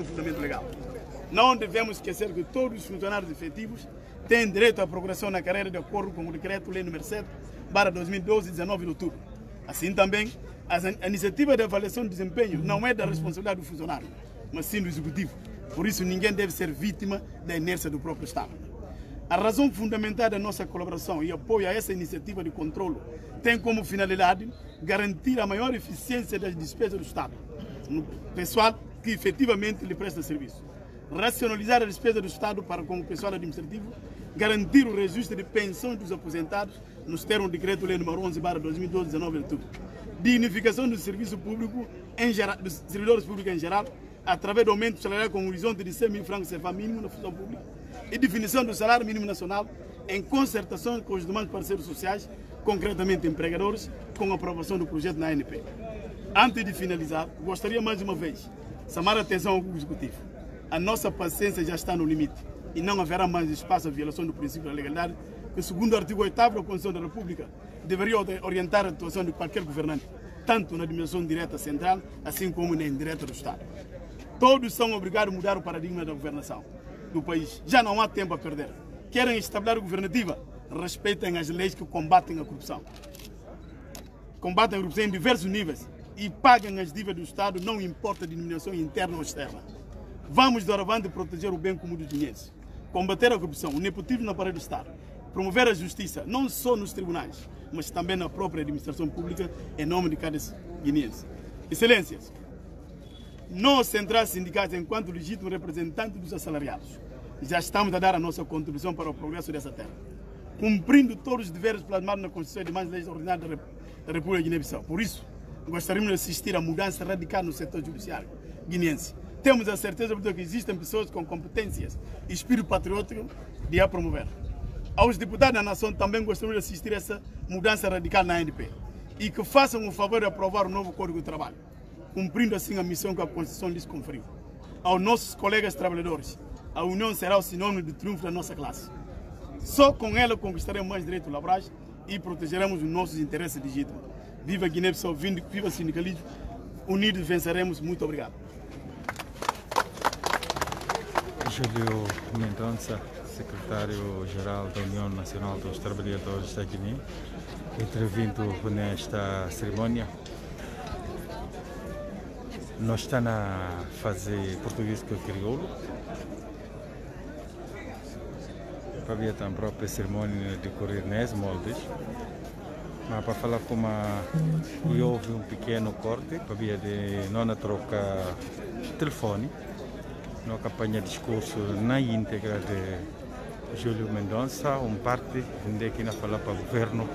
um fundamento legal. Não devemos esquecer que todos os funcionários efetivos têm direito à procuração na carreira de acordo com o decreto-lei número 7, para 2012, 19 de outubro. Assim também, a iniciativa de avaliação de desempenho não é da responsabilidade do funcionário, mas sim do executivo. Por isso, ninguém deve ser vítima da inércia do próprio Estado. A razão fundamental da nossa colaboração e apoio a essa iniciativa de controle tem como finalidade garantir a maior eficiência das despesas do Estado, no pessoal que efetivamente lhe presta serviço. Racionalizar a despesa do Estado para com o pessoal administrativo, garantir o reajuste de pensões dos aposentados nos termos do decreto-lei número 11 2012, 19 de outubro. Dignificação do serviço público, em geral, dos servidores públicos em geral, através do aumento salarial com um horizonte de 100 mil francos CFA mínimo na função pública e definição do salário mínimo nacional em concertação com os demais parceiros sociais, concretamente empregadores, com aprovação do projeto na ANP. Antes de finalizar, gostaria mais uma vez chamar a atenção ao Executivo. A nossa paciência já está no limite e não haverá mais espaço à violação do princípio da legalidade, que, segundo o artigo 8 da Constituição da República, deveria orientar a atuação de qualquer governante, tanto na dimensão direta central, assim como na indireta do Estado. Todos são obrigados a mudar o paradigma da governação do país. Já não há tempo a perder. Querem estabelecer governativa? Respeitem as leis que combatem a corrupção. Combatem a corrupção em diversos níveis e paguem as dívidas do Estado, não importa a diminuição interna ou externa. Vamos, doravante, proteger o bem comum dos guineenses. Combater a corrupção, o nepotismo na parede do Estado. Promover a justiça, não só nos tribunais, mas também na própria administração pública, em nome de cada guineense. Excelências, nós, centrais sindicais, enquanto legítimo representante dos assalariados, já estamos a dar a nossa contribuição para o progresso dessa terra, cumprindo todos os deveres plasmados na Constituição e demais leis ordinárias da República de Guiné-Bissau. Por isso, gostaríamos de assistir à mudança radical no setor judiciário guineense. Temos a certeza que existem pessoas com competências e espírito patriótico de a promover. Aos deputados da nação também gostaríamos de assistir a essa mudança radical na ANP e que façam o favor de aprovar o novo Código de Trabalho cumprindo assim a missão que a Constituição lhes conferiu. Aos nossos colegas trabalhadores, a união será o sinônimo de triunfo da nossa classe. Só com ela conquistaremos mais direitos laborais e protegeremos os nossos interesses legítimos. Viva Guiné-Bissau, viva sindicalismo, unidos venceremos. Muito obrigado. Júlio Mendonça, secretário-geral da União Nacional dos Trabalhadores da Guiné, intervindo nesta cerimônia nós estamos a fazer português com crioulo. Para ver a própria cerimônia de correr nas moldes. Mas para falar como e houve um pequeno corte, para ver de não troca telefone, na campanha de discurso na íntegra de Júlio Mendonça, um parte de que não fala para o governo.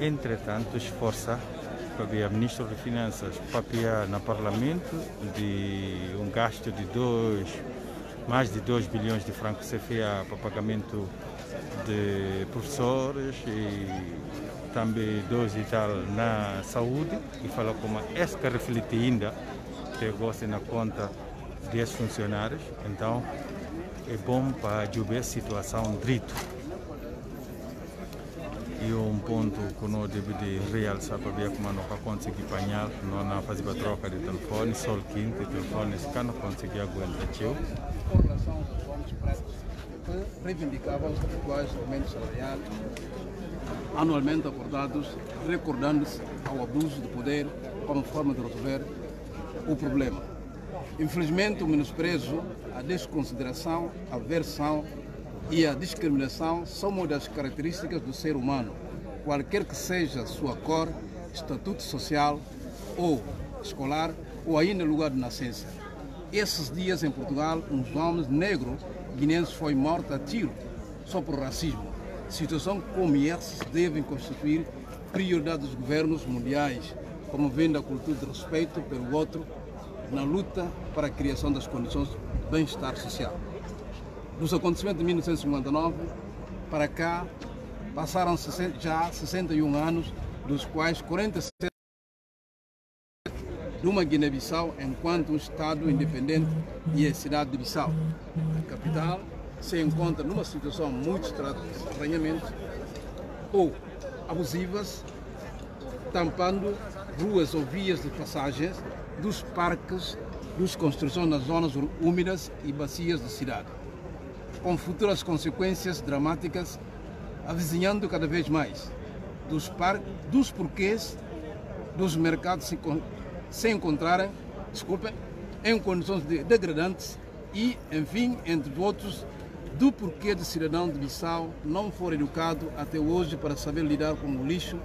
Entretanto, esforça havia ministro de Finanças papia no Parlamento de um gasto de dois, mais de 2 bilhões de francos CFA para pagamento de professores e também dois e tal na saúde e falou como essa que reflete ainda pegou-se na conta desses funcionários, então é bom para ajudar a situação direito e um ponto que nós devemos realçar para ver como não conseguir apanhar, não fazer a troca de telefone, só o quinto telefone, se não conseguir aguentar que reivindicavam os atuais aumentos salariais anualmente acordados, recordando-se ao abuso de poder como forma de resolver o problema. Infelizmente, o menosprezo, a desconsideração, a aversão e a discriminação são uma das características do ser humano, qualquer que seja sua cor, estatuto social ou escolar ou ainda lugar de nascença. Esses dias em Portugal, um homem negro guinense foi morto a tiro só por racismo. Situação como essa devem constituir prioridade dos governos mundiais, promovendo a cultura de respeito pelo outro na luta para a criação das condições de bem-estar social dos acontecimentos de 1959 para cá passaram já 61 anos, dos quais 47 numa Guiné-Bissau enquanto um Estado independente e a cidade de Bissau. A capital se encontra numa situação muito estranhamente ou abusivas, tampando ruas ou vias de passagens dos parques dos construções nas zonas úmidas e bacias da cidade, com futuras consequências dramáticas, avizinhando cada vez mais dos, par, dos porquês dos mercados se, se encontrarem, desculpem, em condições de degradantes e, enfim, entre outros, do porquê de cidadão de Bissau não for educado até hoje para saber lidar com o lixo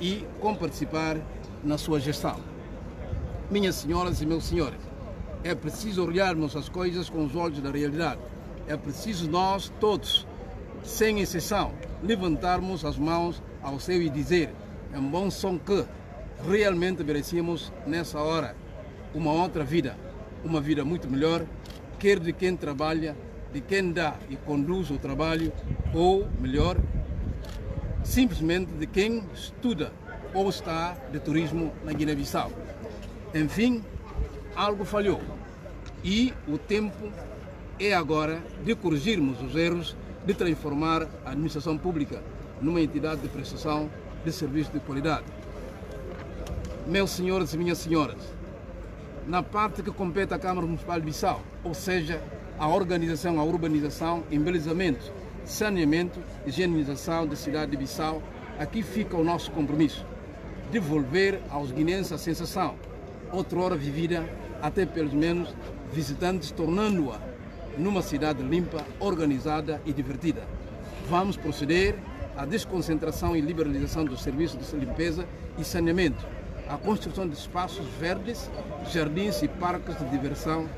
e com participar na sua gestão. Minhas senhoras e meus senhores, é preciso olharmos as coisas com os olhos da realidade. É preciso nós, todos, sem exceção, levantarmos as mãos ao céu e dizer, em bom som que realmente merecíamos nessa hora uma outra vida, uma vida muito melhor, quer de quem trabalha, de quem dá e conduz o trabalho, ou melhor, simplesmente de quem estuda ou está de turismo na Guiné-Bissau. Enfim, algo falhou e o tempo é agora de corrigirmos os erros, de transformar a administração pública numa entidade de prestação de serviço de qualidade. Meus senhores e minhas senhoras, na parte que compete à Câmara Municipal de Bissau, ou seja, a organização, a urbanização, embelezamento, saneamento, higienização da cidade de Bissau, aqui fica o nosso compromisso. Devolver aos guineenses a sensação, outrora vivida até pelo menos visitantes, tornando-a numa cidade limpa, organizada e divertida. Vamos proceder à desconcentração e liberalização dos serviços de limpeza e saneamento, à construção de espaços verdes, jardins e parques de diversão,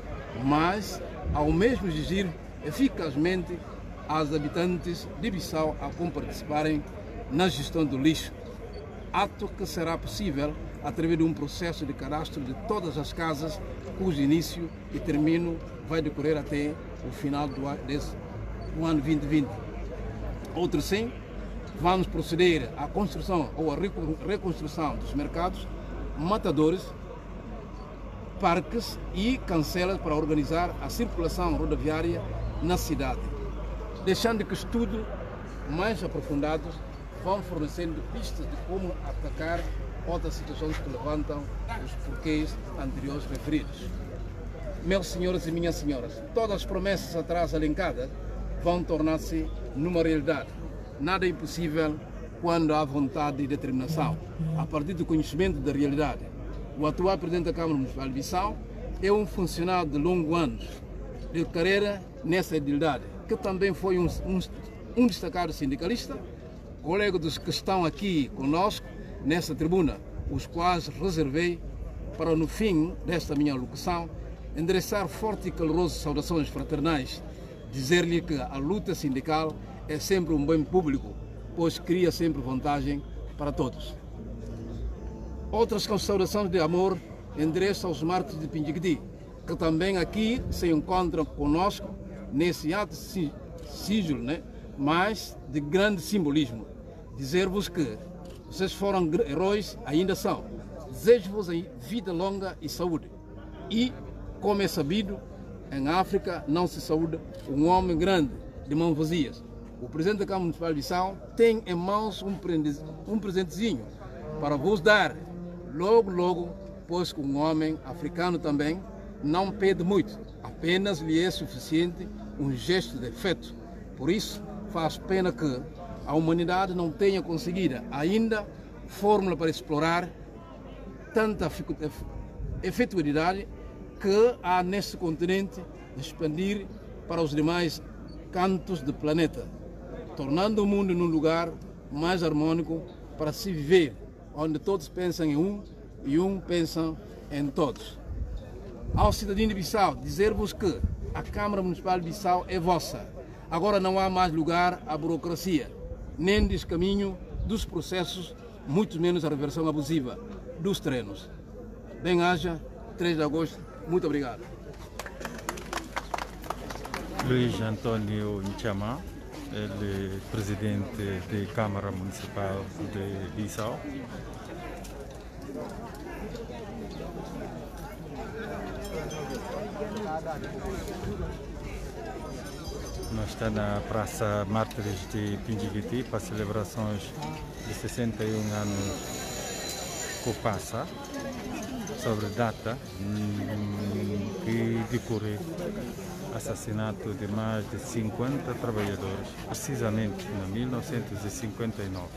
mas ao mesmo exigir eficazmente aos habitantes de Bissau a participarem na gestão do lixo, ato que será possível através de um processo de cadastro de todas as casas, cujo início e termino vai decorrer até o final do, desse, do ano 2020. Outro sim, vamos proceder à construção ou à reconstrução dos mercados, matadores, parques e cancelas para organizar a circulação rodoviária na cidade, deixando que estudos mais aprofundados vão fornecendo pistas de como atacar outras situações que levantam os porquês anteriores referidos. Meus senhores e minhas senhoras, todas as promessas atrás elencadas vão tornar-se numa realidade. Nada é impossível quando há vontade e determinação. A partir do conhecimento da realidade, o atual presidente da Câmara Municipal de Bissau é um funcionário de longos anos de carreira nessa entidade, que também foi um, um, um destacado sindicalista colega dos que estão aqui conosco nesta tribuna, os quais reservei para no fim desta minha locução endereçar forte e calorosas saudações fraternais, dizer-lhe que a luta sindical é sempre um bem público, pois cria sempre vantagem para todos. Outras saudações de amor endereço aos mártires de Pindiquiti, que também aqui se encontram conosco nesse ato sigilo, né? mas de grande simbolismo dizer-vos que vocês foram heróis, ainda são. Desejo-vos vida longa e saúde. E, como é sabido, em África não se saúda um homem grande de mãos vazias. O presidente da Câmara Municipal de Bissau tem em mãos um, um presentezinho para vos dar logo, logo, pois que um homem africano também não pede muito, apenas lhe é suficiente um gesto de afeto. Por isso, faz pena que a humanidade não tenha conseguido ainda fórmula para explorar tanta efetividade que há nesse continente expandir para os demais cantos do planeta, tornando o mundo num lugar mais harmônico para se viver, onde todos pensam em um e um pensa em todos. Ao cidadão de Bissau, dizer-vos que a Câmara Municipal de Bissau é vossa. Agora não há mais lugar à burocracia nem descaminho dos processos, muito menos a reversão abusiva dos treinos. Bem haja, 3 de agosto, muito obrigado. Luiz Antônio Nchama, ele é presidente da Câmara Municipal de Bissau. Nós estamos na Praça Mártires de Pindiguiti para celebrações de 61 anos que passa sobre data. Hum, que decorreu assassinato de mais de 50 trabalhadores, precisamente em 1959,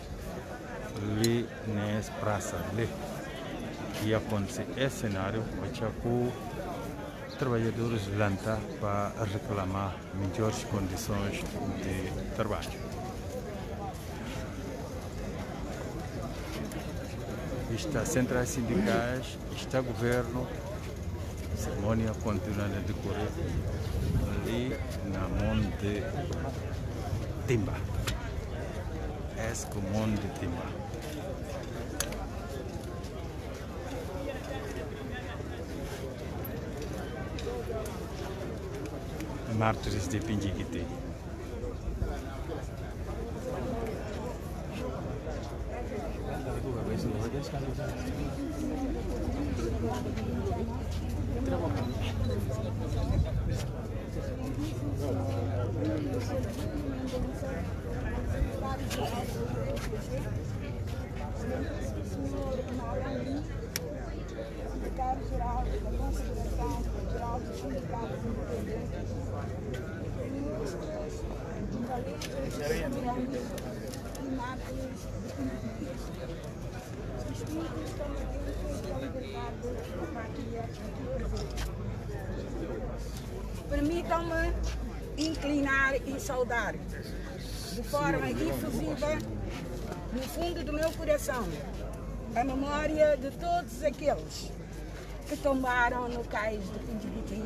ali nessa praça ali. E aconteceu esse cenário, Pachacu, trabalhadores lançam para reclamar melhores condições de trabalho. Está centrais sindicais, está governo, cerimônia continua a decorrer ali na Monte Timba. Es com Monte Timba. Mártires de Pinjiquiti. Secretário-Geral da Confederação Geral dos Sindicatos Independentes, ministros, valentes, soberanos e mártires distintos combatentes da liberdade da pátria Permitam-me inclinar e saudar de forma efusiva, no fundo do meu coração, a memória de todos aqueles que tombaram no cais de Pindibiti.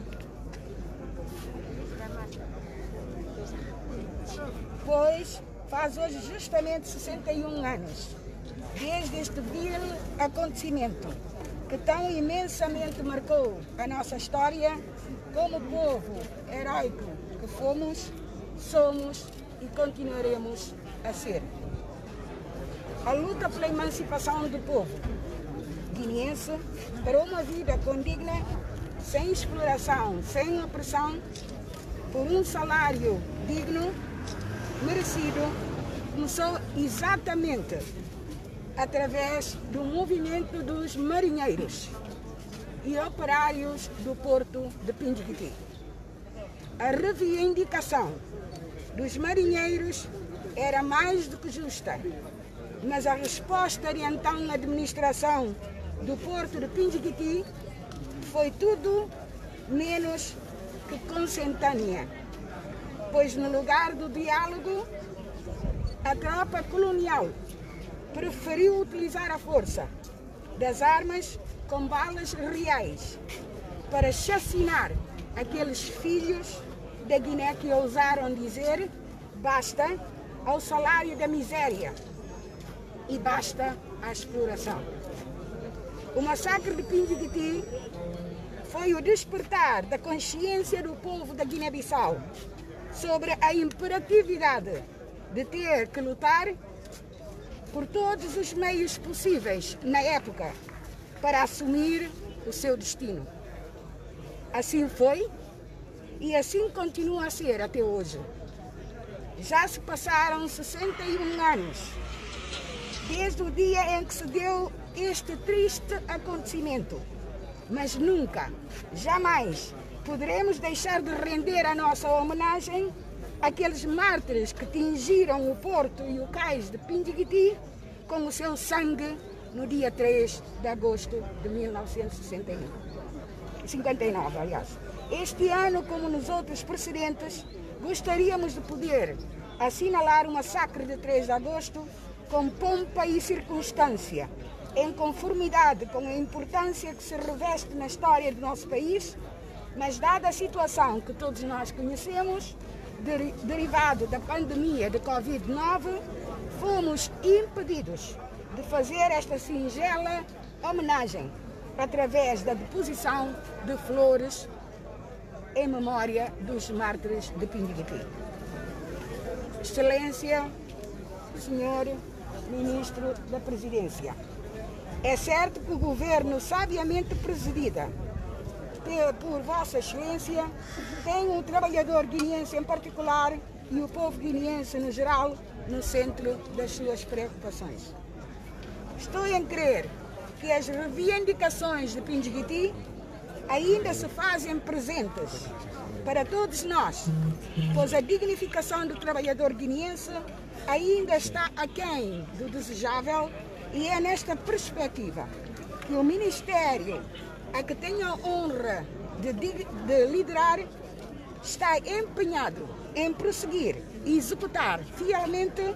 Pois faz hoje justamente 61 anos desde este vil acontecimento que tão imensamente marcou a nossa história como povo heróico que fomos, somos e continuaremos a ser. A luta pela emancipação do povo guineense para uma vida condigna, sem exploração, sem opressão, por um salário digno, merecido, começou exatamente através do movimento dos marinheiros e operários do porto de Pindiquiti. A reivindicação dos marinheiros era mais do que justa, mas a resposta de então administração do porto de Pindiquiti foi tudo menos que consentânea, pois no lugar do diálogo, a tropa colonial preferiu utilizar a força das armas com balas reais para chacinar aqueles filhos da Guiné que ousaram dizer basta ao salário da miséria e basta à exploração. O massacre de Pindiquiti foi o despertar da consciência do povo da Guiné-Bissau sobre a imperatividade de ter que lutar por todos os meios possíveis na época para assumir o seu destino. Assim foi e assim continua a ser até hoje. Já se passaram 61 anos desde o dia em que se deu este triste acontecimento, mas nunca, jamais poderemos deixar de render a nossa homenagem àqueles mártires que tingiram o porto e o cais de Pindiguiti com o seu sangue no dia 3 de agosto de 1961. 59, aliás. Este ano, como nos outros precedentes, gostaríamos de poder assinalar o massacre de 3 de agosto com pompa e circunstância, em conformidade com a importância que se reveste na história do nosso país, mas dada a situação que todos nós conhecemos, derivado da pandemia de Covid-19, fomos impedidos de fazer esta singela homenagem através da deposição de flores em memória dos mártires de Pindiguiti. Excelência, Senhor Ministro da Presidência, é certo que o governo sabiamente presidida por Vossa Excelência tem o trabalhador guineense em particular e o povo guineense no geral no centro das suas preocupações. Estou em crer que as reivindicações de Pinjiguiti ainda se fazem presentes para todos nós, pois a dignificação do trabalhador guineense ainda está aquém do desejável e é nesta perspectiva que o Ministério a que tenho a honra de, de liderar está empenhado em prosseguir e executar fielmente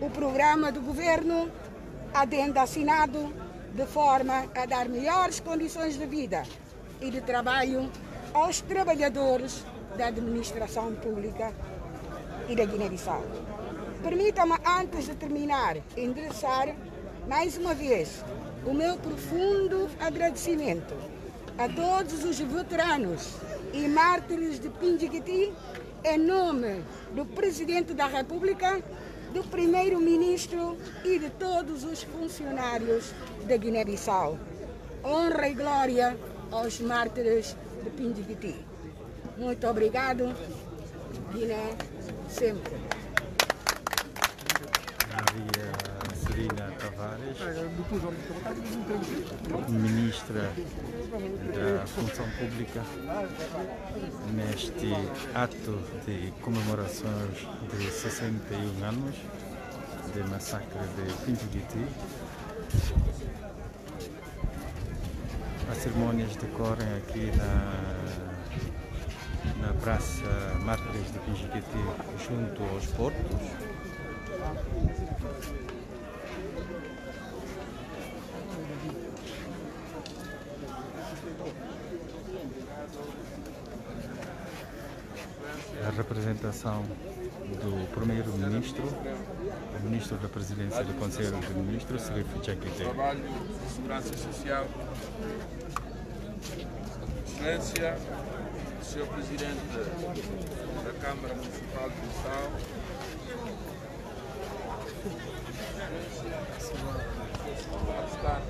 o programa do governo adendo assinado de forma a dar melhores condições de vida e de trabalho aos trabalhadores da administração pública e da Guiné-Bissau. Permita-me, antes de terminar, endereçar mais uma vez o meu profundo agradecimento a todos os veteranos e mártires de Pindiquiti, em nome do Presidente da República, do Primeiro-Ministro e de todos os funcionários da Guiné-Bissau. Honra e glória aos mártires de Pindiquiti. Muito obrigado, Guiné, sempre. Maria Serena Tavares, Ministra da Função Pública, neste ato de comemorações de 61 anos de massacre de Pintuguiti. As cerimônias decorrem aqui na, na Praça Mártires de Pinjiquiti, junto aos portos. A representação do Primeiro-Ministro, o Ministro da Presidência do Conselho de Ministros, Serif Tchakite. Trabalho Segurança Social, Excelência, Sr. Presidente da Câmara Municipal de Bissau, Representante da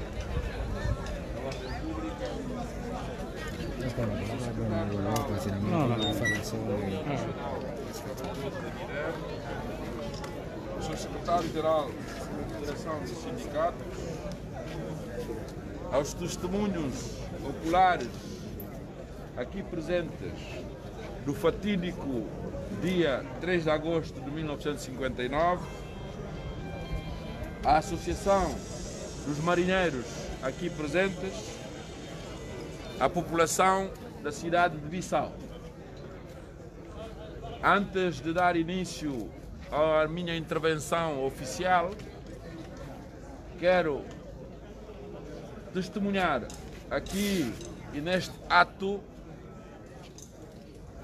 Ordem Pública, o Sr. Secretário-Geral da Federação dos Sindicatos, aos testemunhos oculares aqui presentes do fatídico dia 3 de agosto de 1959, à Associação dos Marinheiros aqui presentes, à população da cidade de Bissau. Antes de dar início à minha intervenção oficial, quero testemunhar aqui e neste ato,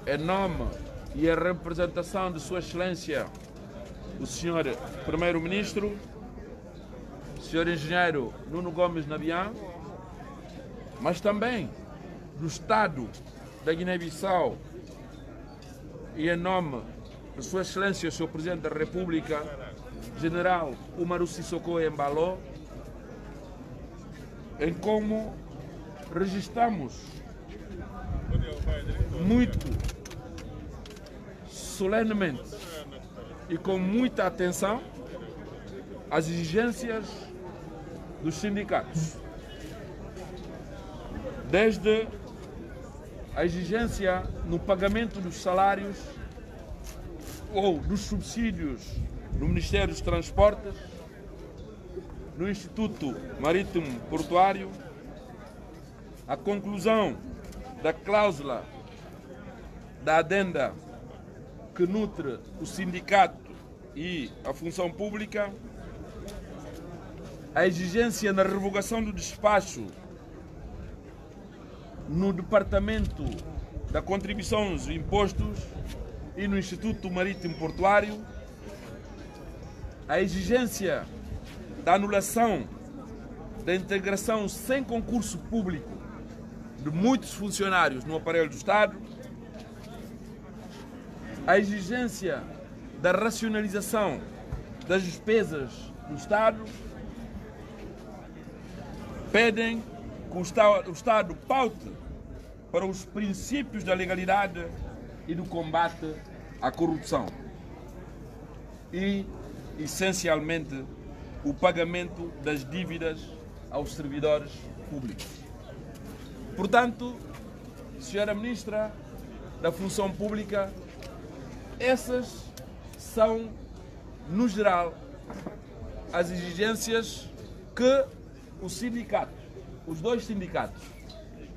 em nome e em representação de Sua Excelência, o Senhor Primeiro-Ministro, Senhor Engenheiro Nuno Gomes Nabian, mas também do Estado da Guiné-Bissau e em nome de Sua Excelência, o Senhor Presidente da República, General Umaru Sissoko Embalo, em como registramos muito solenemente e com muita atenção as exigências dos sindicatos. Desde a exigência no pagamento dos salários ou dos subsídios no Ministério dos Transportes, no Instituto Marítimo Portuário, a conclusão da cláusula da adenda que nutre o sindicato e a função pública, a exigência na revogação do despacho no Departamento da Contribuição dos Impostos e no Instituto Marítimo Portuário, a exigência da anulação da integração sem concurso público de muitos funcionários no aparelho do Estado, a exigência da racionalização das despesas do Estado, pedem que o Estado, paute para os princípios da legalidade e do combate à corrupção. E, essencialmente, o pagamento das dívidas aos servidores públicos. Portanto, Senhora Ministra da Função Pública, essas são, no geral, as exigências que os sindicatos, os dois sindicatos,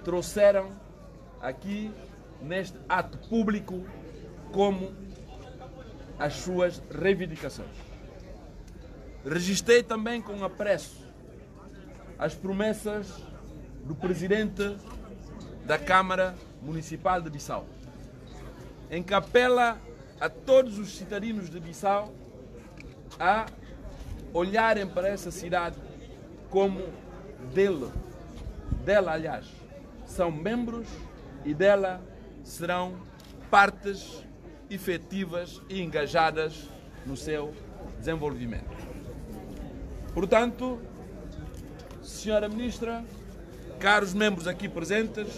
trouxeram aqui neste ato público como as suas reivindicações. Registrei também com apreço as promessas do presidente da Câmara Municipal de Bissau, em que apela a todos os cidadãos de Bissau a olharem para essa cidade como dele, dela, aliás, são membros e dela serão partes efetivas e engajadas no seu desenvolvimento. Portanto, Senhora Ministra, caros membros aqui presentes,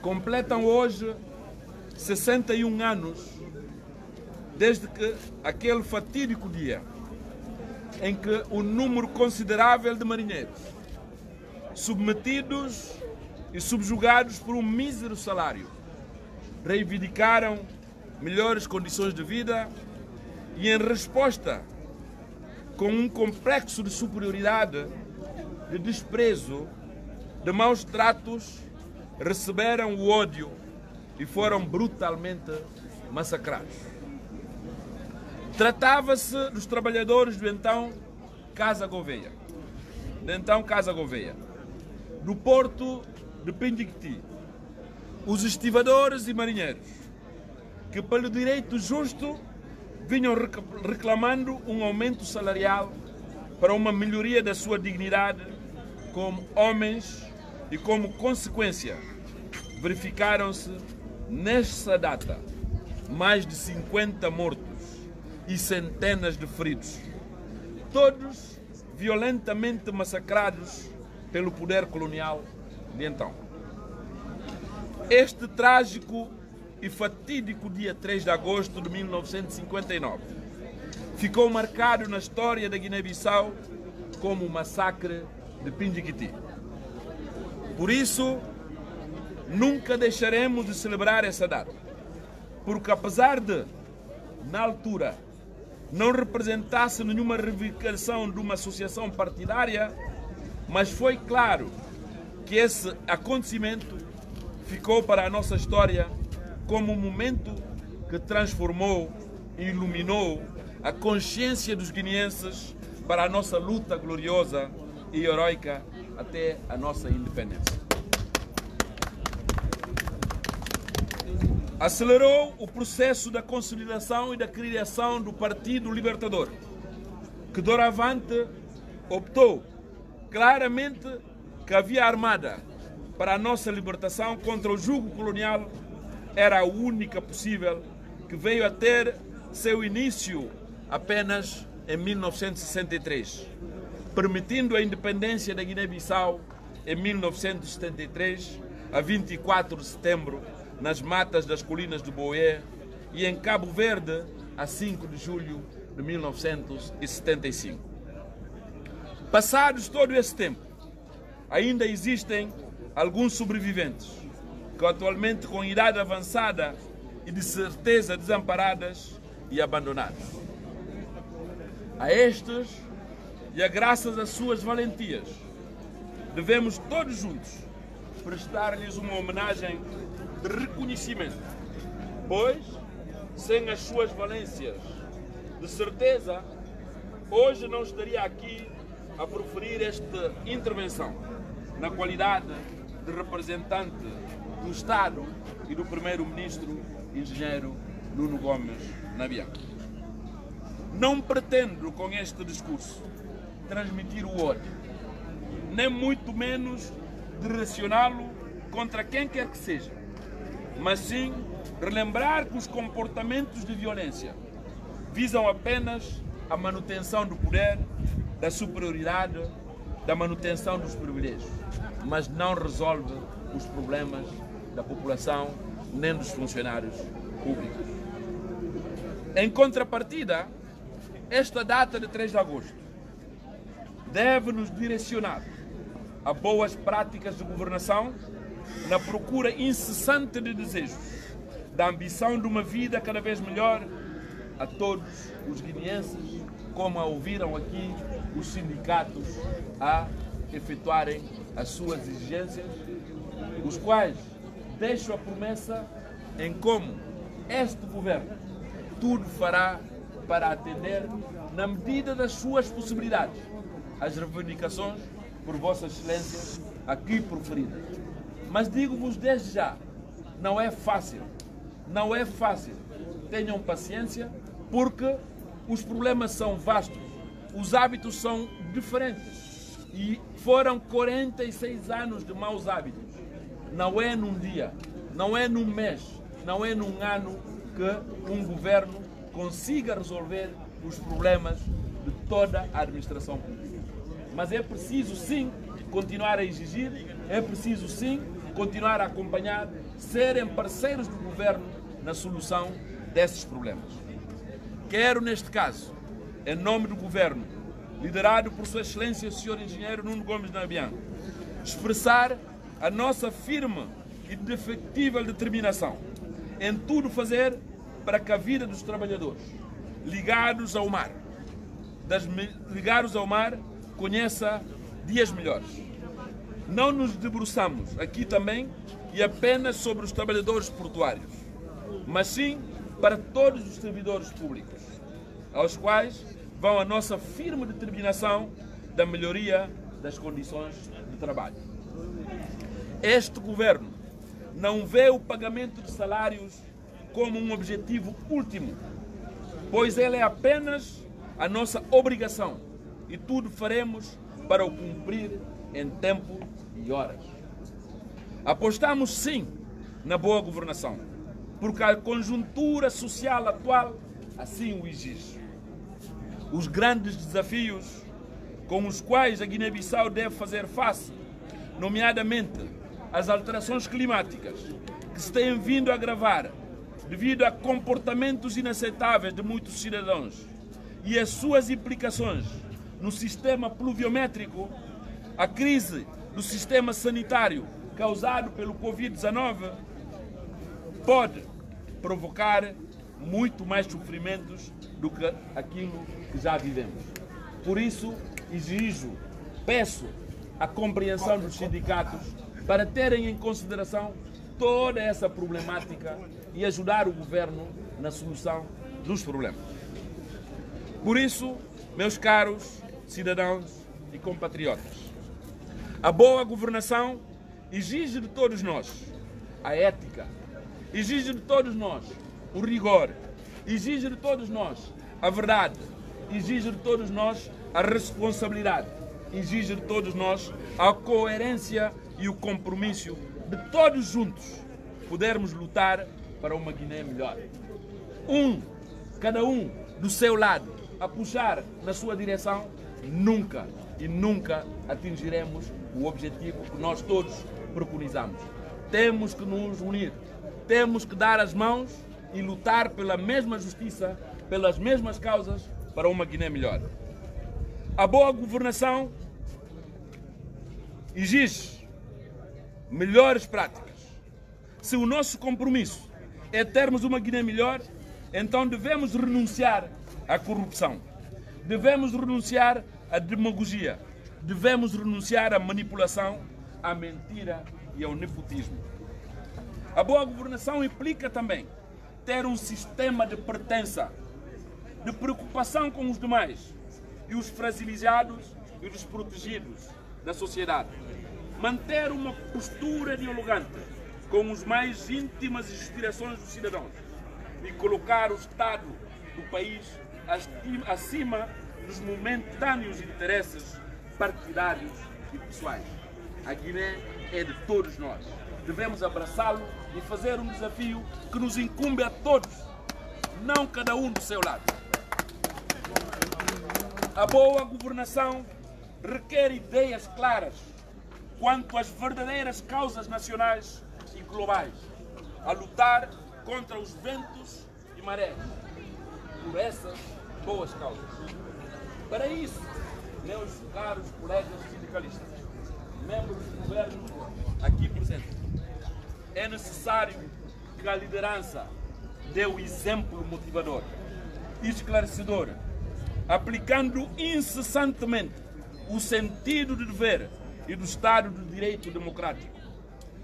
completam hoje 61 anos desde que aquele fatídico dia em que um número considerável de marinheiros, submetidos e subjugados por um mísero salário, reivindicaram melhores condições de vida e, em resposta, com um complexo de superioridade, de desprezo, de maus tratos, receberam o ódio e foram brutalmente massacrados. Tratava-se dos trabalhadores do então Casa Gouveia, do então Casa Gouveia, do porto de Pindiquiti, os estivadores e marinheiros, que pelo direito justo vinham reclamando um aumento salarial para uma melhoria da sua dignidade como homens e como consequência verificaram-se nesta data mais de 50 mortos e centenas de feridos, todos violentamente massacrados pelo poder colonial de então. Este trágico e fatídico dia 3 de agosto de 1959 ficou marcado na história da Guiné-Bissau como o massacre de Pindiquiti. Por isso, nunca deixaremos de celebrar essa data, porque apesar de, na altura, não representasse nenhuma reivindicação de uma associação partidária, mas foi claro que esse acontecimento ficou para a nossa história como um momento que transformou e iluminou a consciência dos guineenses para a nossa luta gloriosa e heroica até a nossa independência. Acelerou o processo da consolidação e da criação do Partido Libertador, que doravante optou claramente que a via armada para a nossa libertação contra o jugo colonial era a única possível, que veio a ter seu início apenas em 1963, permitindo a independência da Guiné-Bissau em 1973, a 24 de setembro, nas matas das colinas de Boé, e em Cabo Verde, a 5 de julho de 1975. Passados todo esse tempo, ainda existem alguns sobreviventes que atualmente com idade avançada e de certeza desamparadas e abandonados. A estes, e a graças às suas valentias, devemos todos juntos prestar-lhes uma homenagem reconhecimento, pois, sem as suas valências, de certeza, hoje não estaria aqui a proferir esta intervenção na qualidade de representante do Estado e do Primeiro-Ministro, engenheiro Nuno Gomes Nabian. Não pretendo com este discurso transmitir o ódio, nem muito menos direcioná-lo contra quem quer que seja, mas sim relembrar que os comportamentos de violência visam apenas a manutenção do poder, da superioridade, da manutenção dos privilégios, mas não resolve os problemas da população nem dos funcionários públicos. Em contrapartida, esta data de 3 de agosto deve nos direcionar a boas práticas de governação na procura incessante de desejos, da ambição de uma vida cada vez melhor a todos os guineenses, como a ouviram aqui os sindicatos a efetuarem as suas exigências, os quais deixam a promessa em como este governo tudo fará para atender, na medida das suas possibilidades, as reivindicações por Vossas Excelências aqui proferidas. Mas digo-vos desde já, não é fácil, não é fácil. Tenham paciência, porque os problemas são vastos, os hábitos são diferentes e foram 46 anos de maus hábitos. Não é num dia, não é num mês, não é num ano que um governo consiga resolver os problemas de toda a administração pública. Mas é preciso sim continuar a exigir, é preciso sim continuar a acompanhar, serem parceiros do governo na solução desses problemas. Quero, neste caso, em nome do governo, liderado por Sua Excelência Sr. Engenheiro Nuno Gomes Nabian, expressar a nossa firme e indefectível determinação em tudo fazer para que a vida dos trabalhadores ligados ao mar, das, ligados ao mar, conheça dias melhores. Não nos debruçamos aqui também e apenas sobre os trabalhadores portuários, mas sim para todos os servidores públicos, aos quais vão a nossa firme determinação da melhoria das condições de trabalho. Este governo não vê o pagamento de salários como um objetivo último, pois ele é apenas a nossa obrigação e tudo faremos para o cumprir em tempo horas. Apostamos sim na boa governação, porque a conjuntura social atual assim o exige. Os grandes desafios com os quais a Guiné-Bissau deve fazer face, nomeadamente as alterações climáticas, que se têm vindo a agravar devido a comportamentos inaceitáveis de muitos cidadãos e as suas implicações no sistema pluviométrico, a crise do sistema sanitário causado pelo Covid-19 pode provocar muito mais sofrimentos do que aquilo que já vivemos. Por isso, exijo, peço a compreensão dos sindicatos para terem em consideração toda essa problemática e ajudar o governo na solução dos problemas. Por isso, meus caros cidadãos e compatriotas, a boa governação exige de todos nós a ética, exige de todos nós o rigor, exige de todos nós a verdade, exige de todos nós a responsabilidade, exige de todos nós a coerência e o compromisso de todos juntos podermos lutar para uma Guiné melhor. Um, cada um do seu lado, a puxar na sua direção, nunca e nunca atingiremos o objetivo que nós todos preconizamos. Temos que nos unir, temos que dar as mãos e lutar pela mesma justiça, pelas mesmas causas, para uma Guiné melhor. A boa governação exige melhores práticas. Se o nosso compromisso é termos uma Guiné melhor, então devemos renunciar à corrupção, devemos renunciar à demagogia, devemos renunciar à manipulação, à mentira e ao nepotismo. A boa governação implica também ter um sistema de pertença, de preocupação com os demais e os fragilizados e desprotegidos da sociedade. Manter uma postura dialogante com os mais íntimas aspirações dos cidadãos e colocar o Estado do país acima dos momentâneos interesses partidários e pessoais. A Guiné é de todos nós devemos abraçá-lo e fazer um desafio que nos incumbe a todos, não cada um do seu lado. A boa governação requer ideias claras quanto às verdadeiras causas nacionais e globais, a lutar contra os ventos e marés por essas boas causas. Para isso, meus caros colegas sindicalistas, membros do governo aqui presentes, é necessário que a liderança dê o exemplo motivador, esclarecedor, aplicando incessantemente o sentido de dever e do Estado de Direito Democrático.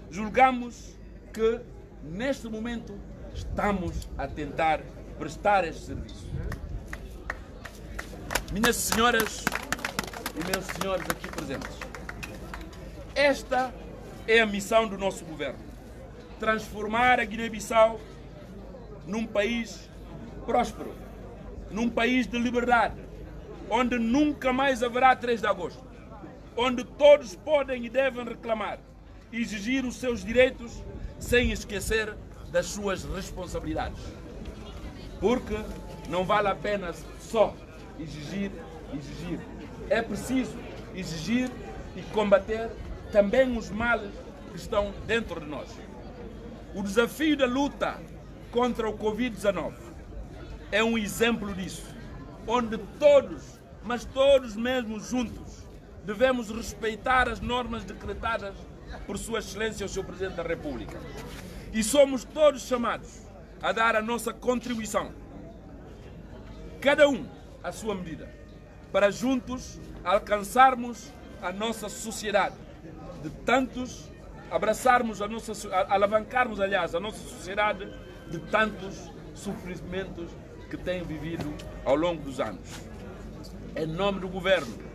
Julgamos que, neste momento, estamos a tentar prestar este serviço. Minhas senhoras e meus senhores aqui presentes, esta é a missão do nosso governo: transformar a Guiné-Bissau num país próspero, num país de liberdade, onde nunca mais haverá 3 de agosto, onde todos podem e devem reclamar, exigir os seus direitos sem esquecer das suas responsabilidades. Porque não vale a pena só exigir, exigir. É preciso exigir e combater também os males que estão dentro de nós. O desafio da luta contra o Covid-19 é um exemplo disso, onde todos, mas todos mesmo juntos, devemos respeitar as normas decretadas por Sua Excelência o Sr. Presidente da República. E somos todos chamados a dar a nossa contribuição, cada um à sua medida, para juntos alcançarmos a nossa sociedade, de tantos abraçarmos a nossa, alavancarmos, aliás, a nossa sociedade de tantos sofrimentos que tem vivido ao longo dos anos. Em nome do governo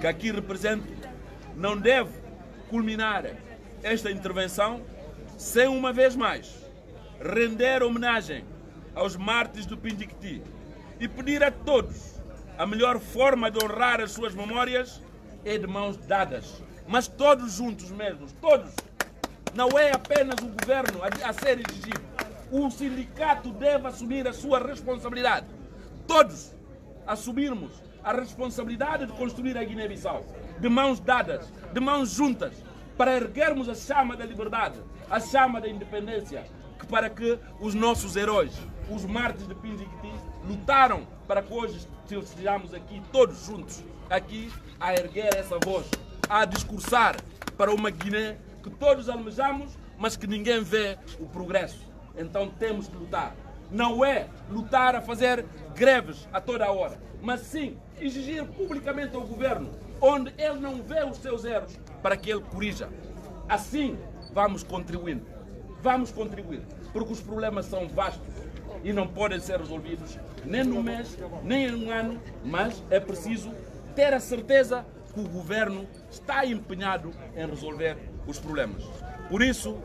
que aqui represento, não deve culminar esta intervenção sem uma vez mais render homenagem aos mártires do Pindiquiti e pedir a todos a melhor forma de honrar as suas memórias é de mãos dadas, mas todos juntos mesmos, todos. Não é apenas o governo a, ser exigido. O sindicato deve assumir a sua responsabilidade. Todos assumirmos a responsabilidade de construir a Guiné-Bissau, de mãos dadas, de mãos juntas, para erguermos a chama da liberdade, a chama da independência, para que os nossos heróis, os mártires de Pindiquiti, lutaram para que hoje estejamos aqui todos juntos, aqui a erguer essa voz, a discursar para uma Guiné que todos almejamos, mas que ninguém vê o progresso. Então temos que lutar. Não é lutar a fazer greves a toda hora, mas sim exigir publicamente ao governo, onde ele não vê os seus erros, para que ele corrija. Assim vamos contribuindo. Vamos contribuir, porque os problemas são vastos e não podem ser resolvidos nem num mês, nem em um ano, mas é preciso ter a certeza que o governo está empenhado em resolver os problemas. Por isso,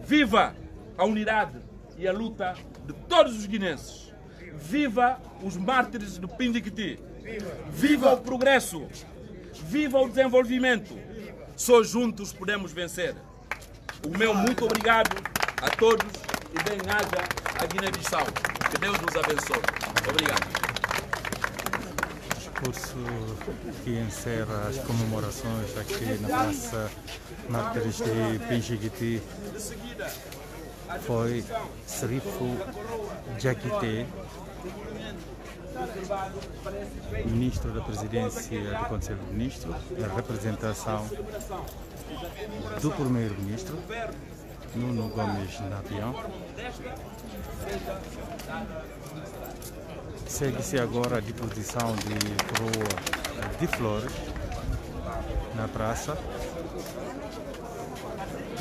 viva a unidade e a luta de todos os guinenses. Viva os mártires do Pindiquiti. Viva o progresso. Viva o desenvolvimento. Só juntos podemos vencer. O meu muito obrigado a todos e bem-aja a Guiné-Bissau. Que Deus nos abençoe. Obrigado. Discurso que encerra as comemorações aqui na Praça Mártires de Pinchiquiti foi Serifo Jaquite, ministro da Presidência do Conselho de Ministros, na representação do Primeiro-Ministro, Nuno Gomes Napião. Segue-se agora a deposição de coroa de flores na praça,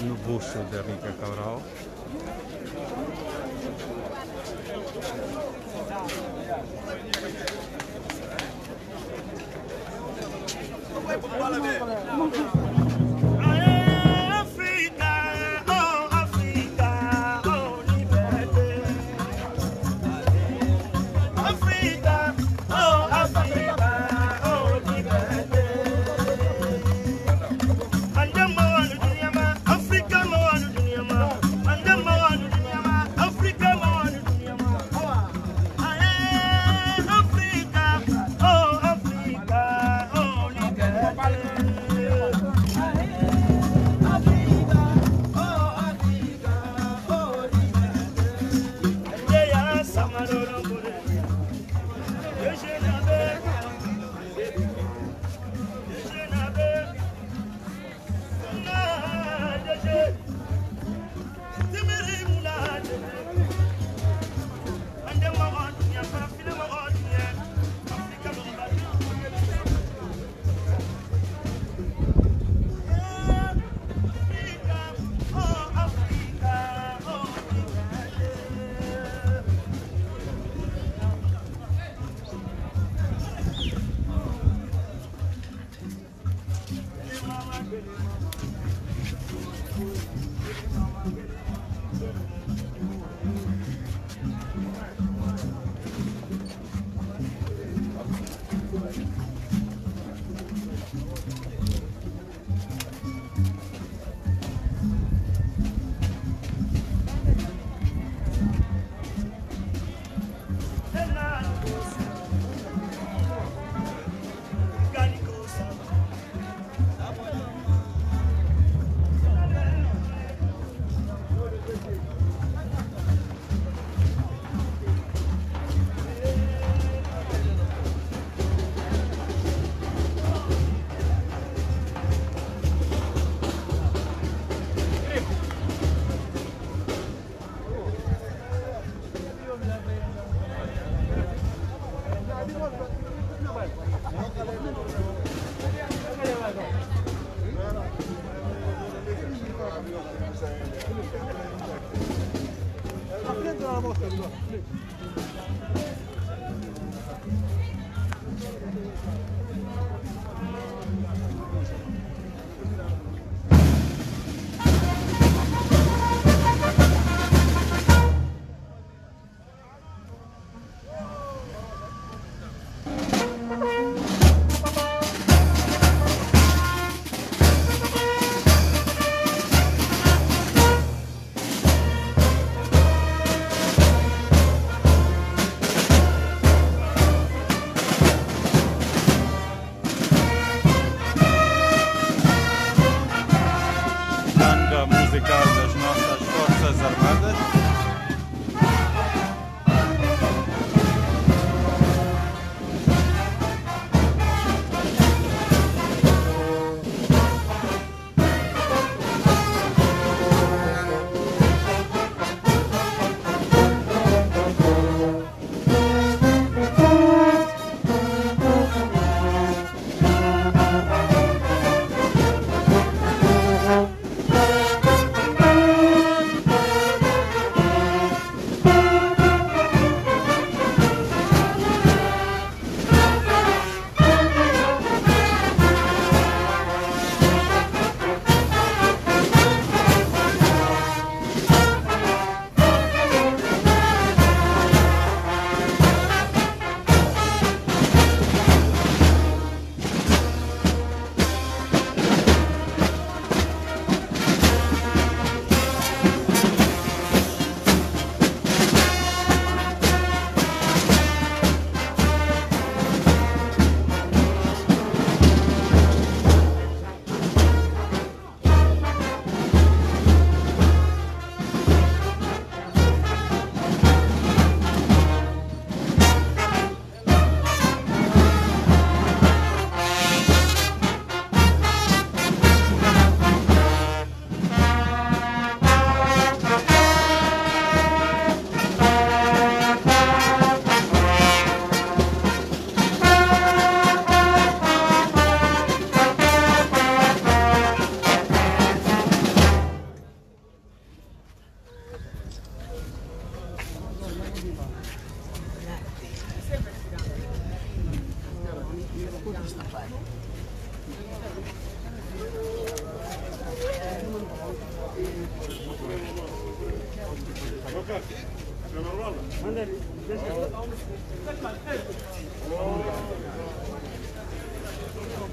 no busto da Rica Cabral. Africa, Thank you.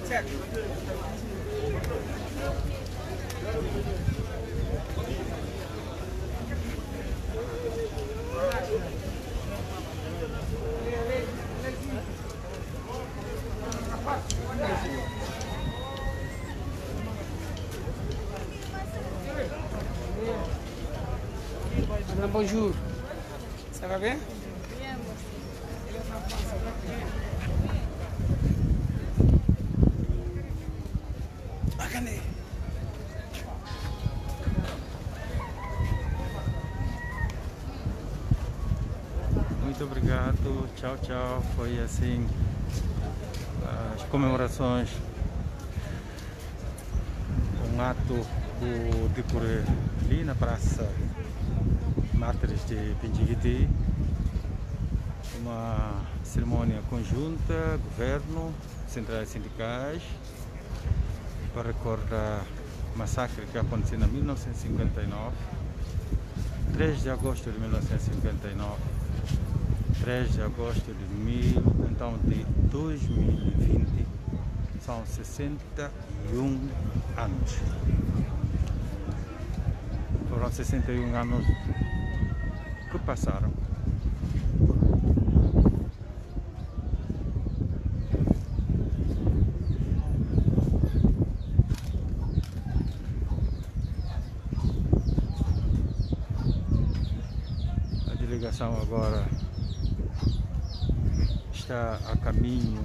Check. Bonjour. Ça va bien Bacana. Muito obrigado. Tchau, tchau. Foi assim as comemorações. Um ato do decorrer ali na Praça Mártires de Pinjiguiti. Uma cerimônia conjunta, governo, centrais sindicais, para recordar o massacre que aconteceu em 1959, 3 de agosto de 1959. 3 de agosto de mil, então de 2020, são 61 anos. Foram 61 anos passaram. A delegação agora está a caminho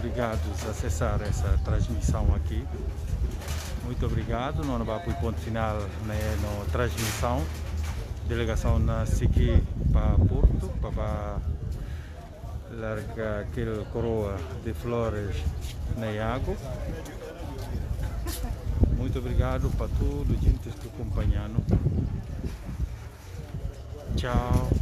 obrigados a acessar essa transmissão aqui. Muito obrigado. Não vai para o ponto final na no transmissão. Delegação na seguir para Porto, para larga aquele coroa de flores na água. Muito obrigado para os gente que acompanhando. Tchau.